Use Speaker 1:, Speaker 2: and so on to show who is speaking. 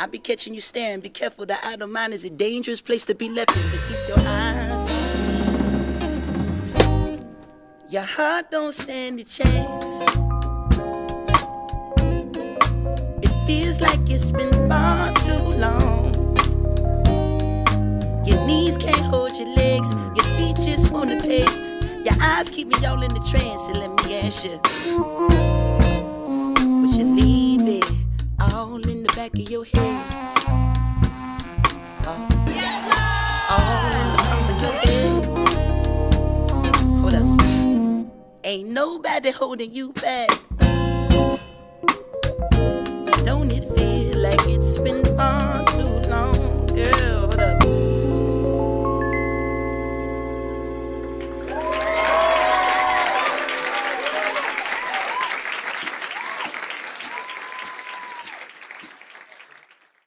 Speaker 1: I be catching you staring. Be careful, the idle mind is a dangerous place to be left in. But keep your eyes. Your heart don't stand a chance. It feels like it's been far too long. Your knees can't hold your legs, your feet just wanna pace. Your eyes keep me all in the trance, and let me ask you. Would you leave it all in the back of your head? Nobody holding you back.